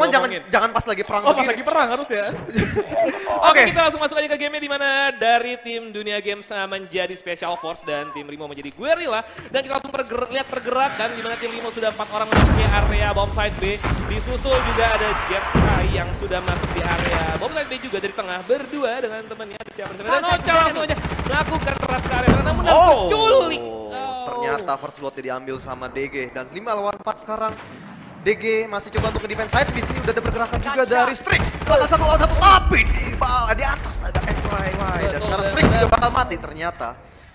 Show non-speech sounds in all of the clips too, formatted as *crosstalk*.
Cuman jangan jangan pas lagi perang Oh pas lagi perang harus ya. *laughs* Oke Oke. kita langsung masuk aja ke game di mana dari tim Dunia Games uh, menjadi Special Force dan tim Rimo menjadi Guerrilla. Dan kita langsung perger lihat pergerakan di mana tim Rimo sudah empat orang memasuki area bomb site B. Disusul juga ada Jet Sky yang sudah masuk di area bomb site B juga dari tengah berdua dengan temannya ada siapa di sana. Dan Ocha langsung aja melakukan keras ke area namun harus Oh, diculik. Oh. ternyata first blood diambil sama DG dan 5 lawan 4 sekarang. DG masih coba untuk defense side di sini udah ada pergerakan juga dari Strix. Lawan satu lawan satu tapi di bawah di atas ada FYY dan Betul, sekarang Strix juga bakal mati ternyata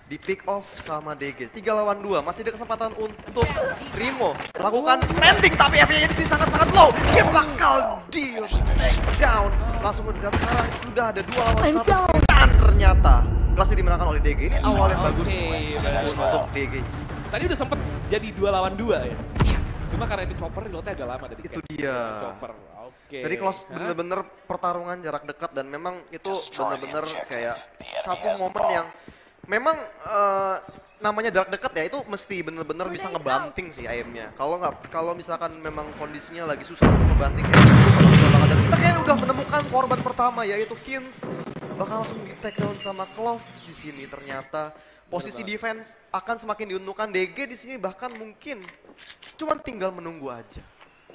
di pick off sama DG. 3 lawan 2 masih ada kesempatan untuk Rimo melakukan landing tapi FYY di sini sangat-sangat low. Dia bakal di take down. Langsung dan sekarang sudah ada 2 lawan 1 di sini dan ternyata berhasil dimenangkan oleh DG. Ini awal yang bagus. untuk DG. Tadi udah sempet jadi dua lawan dua ya. Cuma karena itu chopper reloadnya agak lama tadi. Itu dia. Chopper. Oke. Jadi close bener-bener pertarungan jarak dekat dan memang itu bener-bener kayak satu momen yang memang eh, namanya jarak dekat ya itu mesti bener-bener bisa ngebanting sih aimnya. Kalau nggak kalau misalkan memang kondisinya lagi susah untuk ngebanting ya itu bakal susah banget dan kita kayak udah menemukan korban pertama yaitu Kins bakal langsung di take down sama Clove di sini ternyata posisi defense akan semakin diuntungkan DG di sini bahkan mungkin cuman tinggal menunggu aja.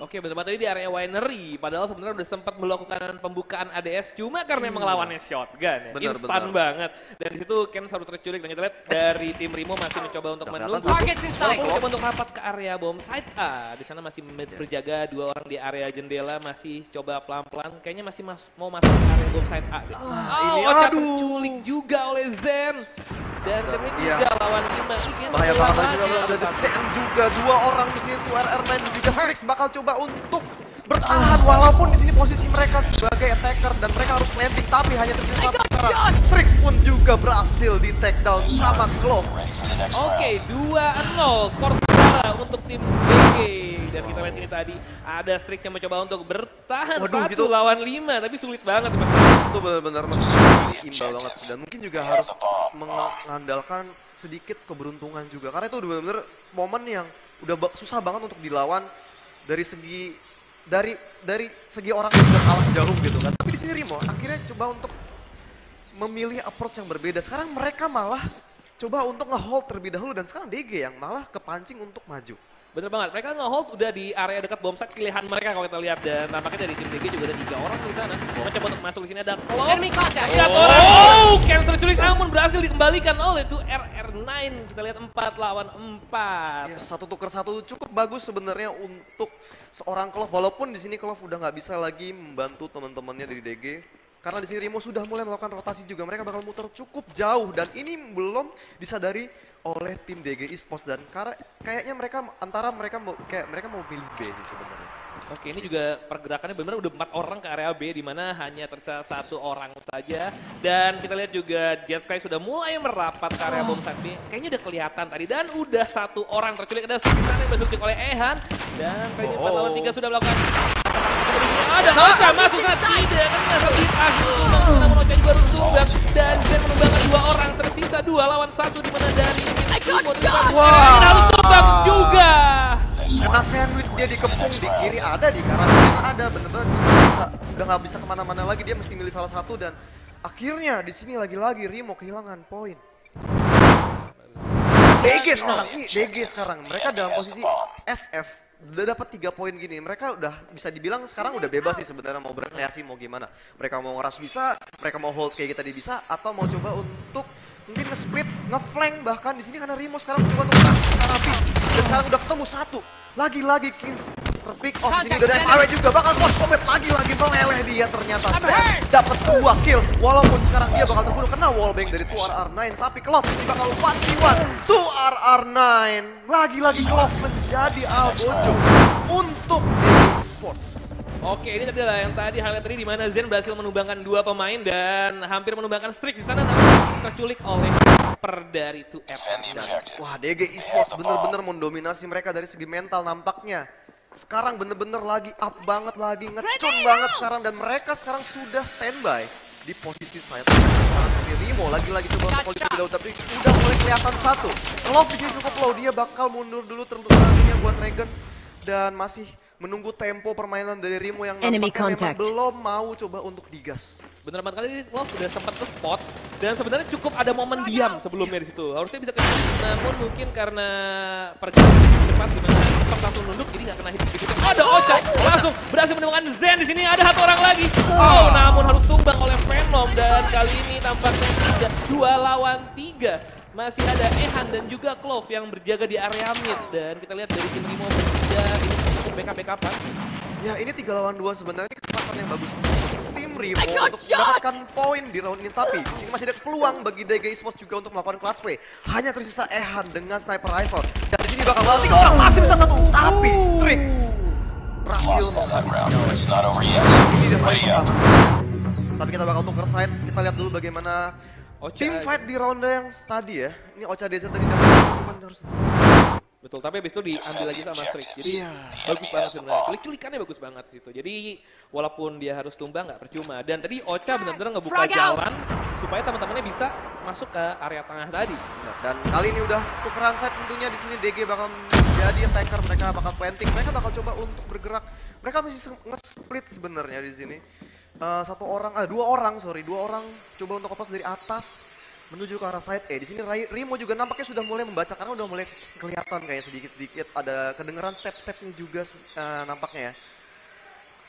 Oke, betul tadi di area winery. Padahal sebenarnya udah sempat melakukan pembukaan ADS. Cuma karena memang lawannya shotgun ya. Bener, Instan bener. banget. Dan di situ Ken selalu terculik. Dan kita lihat dari tim Rimo masih mencoba untuk menunggu. Targets inside. Mencoba untuk rapat ke area bom site A. Di sana masih berjaga dua orang di area jendela. Masih coba pelan-pelan. Kayaknya masih mas- mau masuk ke area bom site A. deh. ini, oh, aduh. terculik juga oleh Zen. Dan kami iya. tiga lawan lima. Bahaya banget lagi juga ada. Zen juga dua orang di sini tuh RR9 dan juga Strix bakal coba untuk bertahan walaupun di sini posisi mereka sebagai attacker dan mereka harus landing tapi hanya tersisa sekarang. Strix pun juga berhasil di take down sama Glove. Oke, 2-0 skor sementara untuk tim BG. Dan kita lihat ini tadi. Ada Strix yang mencoba untuk bertahan Waduh, satu gitu. lawan lima, tapi sulit banget teman Itu benar-benar imbal banget. Dan mungkin juga harus mengandalkan sedikit keberuntungan juga. Karena itu benar-benar momen yang udah susah banget untuk dilawan dari segi dari dari segi orang yang udah kalah jauh gitu kan. Tapi di sini Rimo akhirnya coba untuk memilih approach yang berbeda. Sekarang mereka malah coba untuk nge-hold terlebih dahulu. Dan sekarang DG yang malah kepancing untuk maju Bener banget, mereka nge-hold udah di area dekat bom site pilihan mereka kalau kita lihat dan tampaknya dari tim DG juga ada tiga orang di sana. Mencoba untuk masuk di sini ada Klop. Enemy contact. Lihat orang, oh, cancel culik namun berhasil dikembalikan oleh itu RR9. Kita lihat 4 lawan 4. Ya, satu tuker satu cukup bagus sebenarnya untuk seorang Klov. Walaupun di sini Klov udah nggak bisa lagi membantu teman-temannya dari DG. Karena di sini Rimo sudah mulai melakukan rotasi juga. Mereka bakal muter cukup jauh dan ini belum disadari oleh tim DG Esports dan karena kayaknya mereka antara mereka mau kayak mereka mau pilih B sih sebenarnya. Oke, ini juga pergerakannya benar udah empat orang ke area B di mana hanya tersisa satu orang saja. Dan kita lihat juga Jet Sky sudah mulai merapat ke area bom site B. Kayaknya udah kelihatan tadi dan udah satu orang terculik ada di sana yang diculik oleh Ehan dan empat Oh. lawan tiga sudah melakukan ada Ocha masuk kan tidak kan nggak sampai akhir tumbang namun Ocha juga harus tumbang dan Zen menumbangkan dua orang tersisa dua lawan satu di mana dari Timo tersisa Wah. harus tumbang juga. Kena sandwich dia dikepung di kiri ada di kanan ada. Bener-bener bisa. Udah nggak bisa ke mana-mana lagi dia mesti milih salah satu dan akhirnya di sini lagi-lagi Rimo kehilangan poin. DG sekarang. DG sekarang. Mereka dalam posisi SF udah dapat tiga poin gini mereka udah bisa dibilang sekarang udah bebas sih sebenarnya mau berkreasi mau gimana. Mereka mau ngeras bisa mereka mau hold kayak tadi bisa atau mau coba untuk mungkin nge-split nge-flank bahkan di sini karena Rimo sekarang coba untuk ngeras dan sekarang udah ketemu satu. Lagi-lagi Kings terpick off di sini dari FAW juga. Bakal cross combat lagi-lagi meleleh dia ternyata. Sam dapat dua kill. Walaupun sekarang dia bakal terbunuh kena wallbang dari 2RR9 tapi Klov ini bakal 1v1 2RR9 lagi-lagi Klov menjadi Albojo untuk Sports Oke, ini tadi adalah yang tadi highlight tadi di mana Zen berhasil menumbangkan dua pemain dan hampir menumbangkan Strix di sana namun terculik oleh per dari 2F. Dan, wah DG Esports bener-bener mendominasi mereka dari segi mental nampaknya. Sekarang bener-bener lagi up banget lagi, ngecun banget sekarang. Dan mereka sekarang sudah standby di posisi saya. Sekarang dari Rimo lagi-lagi coba untuk quality dahulu tapi udah mulai kelihatan satu. Love di sini cukup low, dia bakal mundur dulu tentunya buat Regen dan masih menunggu tempo permainan dari Rimo yang Enemy nampaknya memang belum mau coba untuk digas. Bener banget kali ini Love udah sempat ke spot dan sebenarnya cukup ada momen diam sebelumnya di situ. Harusnya bisa ke namun mungkin karena pergerakan yang cukup cepat di mana Top langsung nunduk jadi nggak kena hit begitu. Ada Ocha langsung berhasil menemukan Zen di sini ada satu orang lagi. Oh, namun harus tumbang oleh Venom dan kali ini tampaknya tidak dua lawan tiga. Masih ada Ehan dan juga Clove yang berjaga di area mid dan kita lihat dari tim Rimo cukup backup-backupan. Ya ini tiga lawan dua sebenarnya kesempatan yang bagus untuk tim Rimo untuk shot! mendapatkan poin di round ini tapi di sini masih ada peluang bagi DG Esports juga untuk melakukan clutch play. Hanya tersisa Ehan dengan sniper rifle dan di sini bakal melawan tiga orang masih bisa satu tapi Strix berhasil nyawa. yet. Ini dia poin pertama. Tapi kita bakal tuker side, kita lihat dulu bagaimana Ocha Team aja. fight di ronde yang tadi ya. Ini Ocha Deza tadi dapat cuman harus Betul, tapi habis itu diambil lagi sama Strix. Jadi Iya. bagus banget sebenarnya. Culik-culikannya bagus banget situ. Jadi walaupun dia harus tumbang nggak percuma. Dan tadi Ocha benar-benar ngebuka out. jalan supaya teman-temannya bisa masuk ke area tengah tadi. Nah, Dan kali ini udah tukeran side tentunya di sini DG bakal menjadi attacker, mereka bakal planting, mereka bakal coba untuk bergerak. Mereka masih nge-split sebenarnya di sini. Eh, satu orang, ah dua orang sorry, dua orang coba untuk opas dari atas menuju ke arah side A. Di sini Rimo juga nampaknya sudah mulai membaca karena udah mulai kelihatan kayak sedikit-sedikit ada kedengeran step-stepnya juga eh, nampaknya ya.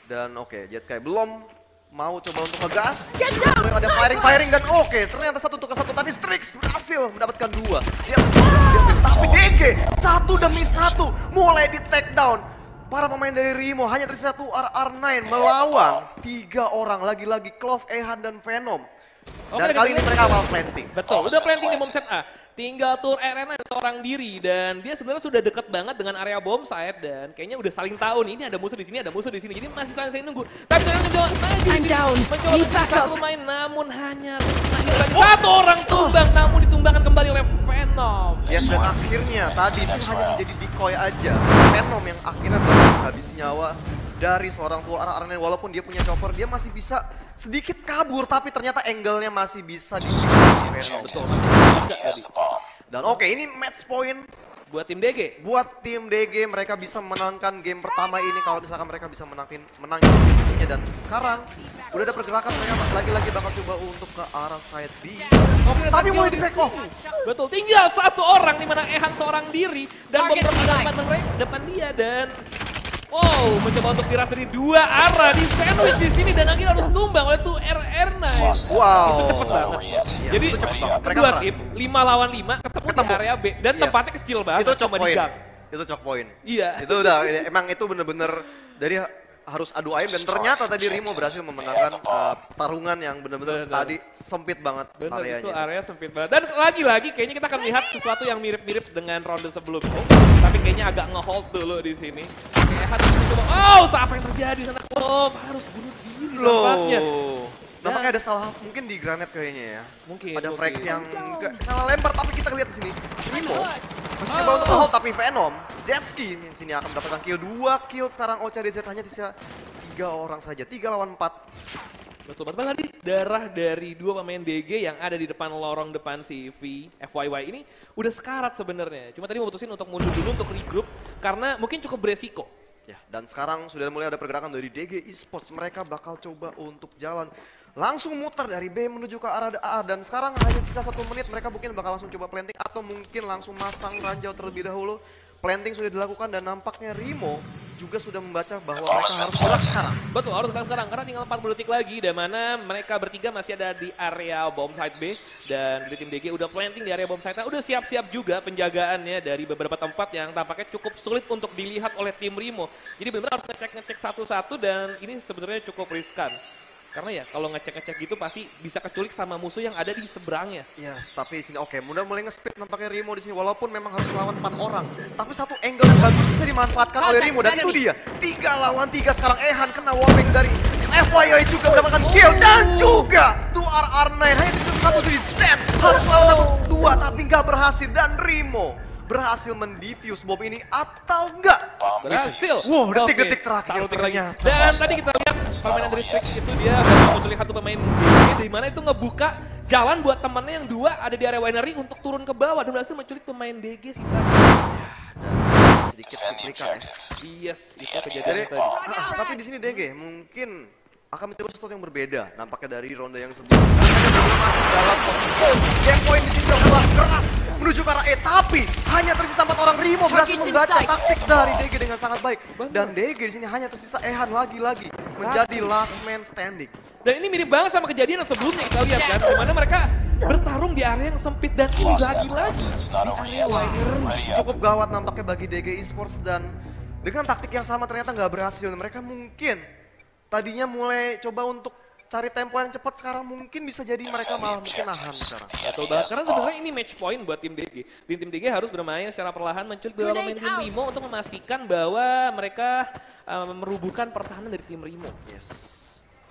Dan oke, Jet Sky belum mau coba untuk ngegas. Kemudian ada firing firing dan oke, ternyata satu untuk ke satu tapi Strix berhasil mendapatkan dua. Jet Sky diambil, tapi DG satu demi satu mulai di take down. Para pemain dari Rimo hanya tersisa satu RR9 melawan tiga orang lagi-lagi Clove, Ehan dan Venom. Oke, Dan kali ini mereka bakal planting. Betul, udah planting di bom set A. Tinggal tur arena seorang diri dan dia sebenarnya sudah dekat banget dengan area bom site dan kayaknya udah saling tahu nih ini ada musuh di sini, ada musuh di sini. Jadi masih saling saling nunggu. Tapi ternyata mencoba maju di down. Mencoba untuk satu pemain namun hanya satu orang tumbang namun ditumbangkan kembali oleh Venom. Yes, dan akhirnya tadi itu hanya menjadi decoy aja. Venom yang akhirnya habis nyawa dari seorang tua arah arena walaupun dia punya chopper, dia masih bisa sedikit kabur tapi ternyata angle-nya masih bisa di Venom. Betul, masih tadi. Dan oke, ini match point Buat tim DG. buat tim DG mereka bisa menangkan game pertama ini kalau misalkan mereka bisa menangin menangin tentunya dan sekarang udah ada pergerakan mereka lagi-lagi bakal coba untuk ke arah side B. Oke, Tapi mulai di back off. Betul, tinggal satu orang di mana Ehan seorang diri dan beberapa depan mereka depan dia dan Wow, mencoba untuk diras dari dua arah di sandwich di sini dan akhirnya harus tumbang oleh tuh RR9. Lost that Wow. Itu cepet banget. yet. Iya, Jadi itu cepet banget. Mereka kedua serang. tim 5 lawan 5 ketemu, Ketemu. di area B dan Yes. tempatnya kecil banget Itu cuma di gang. Itu choke point. Iya. itu udah emang itu bener-bener dari harus adu ayam dan ternyata tadi Rimo berhasil memenangkan uh, pertarungan yang bener-bener Bener. tadi sempit banget Benar areanya. itu area sempit banget. Dan lagi-lagi kayaknya kita akan lihat sesuatu yang mirip-mirip dengan ronde sebelumnya. Tapi kayaknya agak nge-hold dulu di sini. Harus mencoba, oh apa yang terjadi sana Klov harus bunuh diri nampaknya. Loh. Nampaknya ada salah mungkin di granat kayaknya ya. Mungkin, Ada mungkin. frag yang enggak salah lempar tapi kita lihat di sini. Rimo masih coba Oh. untuk hold tapi Venom, Jetski di sini akan mendapatkan kill 2 kill sekarang Ocha DZ hanya sisa 3 orang saja. 3 lawan 4. Betul banget. Tadi darah dari dua pemain DG yang ada di depan lorong depan si V, FYY ini udah sekarat sebenarnya. Cuma tadi memutusin untuk mundur dulu untuk regroup karena mungkin cukup beresiko. Ya, dan sekarang sudah mulai ada pergerakan dari DG Esports. Mereka bakal coba untuk jalan langsung muter dari B menuju ke arah A dan sekarang hanya sisa satu menit mereka mungkin bakal langsung coba planting atau mungkin langsung masang ranjau terlebih dahulu. Planting sudah dilakukan dan nampaknya Rimo juga sudah membaca bahwa mereka harus gerak sekarang. Betul, harus datang sekarang karena tinggal 40 detik lagi di mana mereka bertiga masih ada di area bom site B dan dari tim DG udah planting di area bom site A. Udah siap-siap juga penjagaannya dari beberapa tempat yang tampaknya cukup sulit untuk dilihat oleh tim Rimo. Jadi benar-benar harus ngecek-ngecek satu-satu dan ini sebenarnya cukup riskan. Karena ya kalau ngecek-ngecek gitu pasti bisa keculik sama musuh yang ada di seberangnya. Yes, tapi di sini oke, mudah mulai nge-split nampaknya Rimo di sini walaupun memang harus melawan 4 orang. Tapi satu angle yang bagus bisa dimanfaatkan oleh Rimo dan itu dia. Tiga lawan tiga sekarang Ehan kena wallbang dari FYI juga mendapatkan kill dan juga 2RR9 hanya sisa satu dari Zen harus lawan satu dua tapi nggak berhasil dan Rimo berhasil mendefuse bom ini atau enggak? Berhasil. Wow, detik-detik Oke, terakhir detik lagi. ternyata. Dan tadi kita lihat permainan dari Strix itu dia baru menculik satu pemain di mana itu ngebuka jalan buat temannya yang dua ada di area winery untuk turun ke bawah dan berhasil menculik pemain DG sisanya. sedikit cuplikan ya. Yes, itu kejadian Jadi, tadi. ah, tapi di sini DG mungkin akan mencoba sesuatu yang berbeda nampaknya dari ronde yang sebelumnya. Masih dalam posisi game point di sini adalah keras menuju ke arah E, tapi hanya tersisa empat orang Rimo berhasil membaca taktik dari DG dengan sangat baik. Dan DG di sini hanya tersisa Ehan lagi-lagi menjadi last man standing. Dan ini mirip banget sama kejadian yang sebelumnya kita lihat kan, di mana mereka bertarung di area yang sempit dan ini lagi-lagi di area winery. Cukup gawat nampaknya bagi DG Esports dan dengan taktik yang sama ternyata nggak berhasil. Mereka mungkin tadinya mulai coba untuk cari tempo yang cepat sekarang mungkin bisa jadi mereka malah mungkin nahan sekarang. Betul banget, karena sebenarnya ini match point buat tim DG. Tim tim DG harus bermain secara perlahan menculik beberapa pemain tim Rimo untuk memastikan bahwa mereka uh, merubuhkan pertahanan dari tim Rimo. Yes.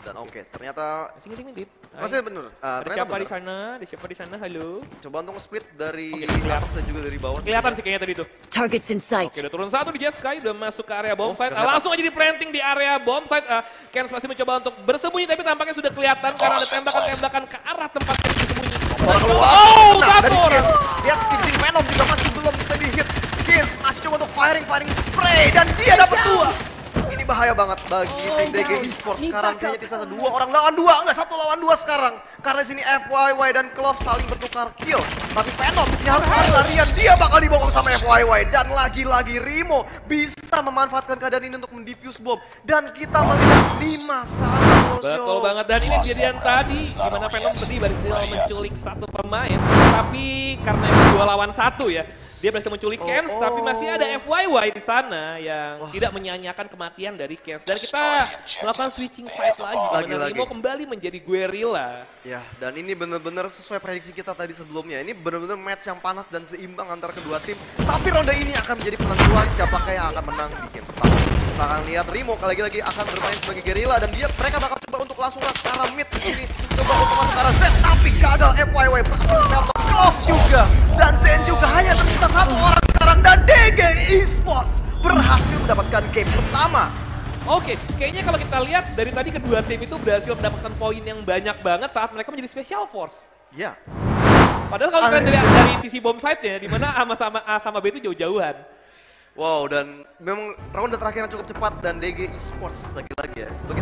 Dan oke, ternyata Masih ngintip-ngintip. Hai. masih bener. Ah, Ada siapa di sana? Ada siapa di sana? Halo. Coba untuk split dari kelihatan. atas dan juga dari bawah. Kelihatan sih kayaknya tadi tuh. Targets in sight. Oke, udah turun satu di Jeskai, udah masuk ke area bomb site. Ah, kelihatan. langsung aja di planting di area bomb site. Ah, Kens masih mencoba untuk bersembunyi, tapi tampaknya sudah kelihatan karena ada tembakan-tembakan ke arah tempat Kens bersembunyi. Orang keluar. Oh, Nah, satu dari orang. Jet ski di Venom juga masih belum bisa dihit. Kins masih coba untuk firing, firing spray dan dia dapat dua. Ini bahaya banget bagi Oh, tim DG down. Esports. Sekarang kayaknya tersisa dua orang. Lawan dua, enggak satu lawan dua sekarang. Karena di sini FYY dan Clove saling bertukar kill. Tapi Venom di sini harus lari-larian, dia bakal dibawa sama FYY dan lagi-lagi Rimo bisa memanfaatkan keadaan ini untuk mendifuse bom dan kita melihat 5 1 Betul banget. Dan ini kejadian tadi di mana Venom tadi baris awal menculik satu pemain. Tapi karena dua lawan satu ya dia berhasil menculik Oh, Kens tapi oh. masih ada FYY di sana yang Wah. tidak menyanyiakan kematian dari Kens dan kita melakukan switching side lagi mana Lagi-lagi. Rimo kembali menjadi guerrilla. Ya, dan ini benar-benar sesuai prediksi kita tadi sebelumnya. Ini benar-benar match yang panas dan seimbang antara kedua tim. Tapi ronde ini akan menjadi penentuan siapakah yang akan menang di game pertama. Kita akan lihat Rimo lagi-lagi akan bermain sebagai gerila dan dia mereka bakal coba untuk langsung rush ke arah mid di sini. Coba untuk masuk ke arah Z, tapi gagal FYY berhasil menembak Glove juga. Dan game pertama. Oke, kayaknya kalau kita lihat dari tadi kedua tim itu berhasil mendapatkan poin yang banyak banget saat mereka menjadi special force. Ya, Padahal kalau Aneh. dari, dari sisi bomb side-nya, di mana A sama, A sama B itu jauh-jauhan. wow dan memang ronde terakhirnya cukup cepat dan DG Esports lagi-lagi ya. Bagi